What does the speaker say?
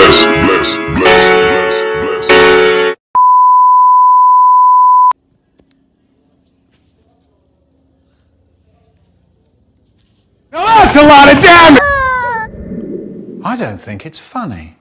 bless, bless, bless, bless, bless. Now that's a lot of damage! I don't think it's funny.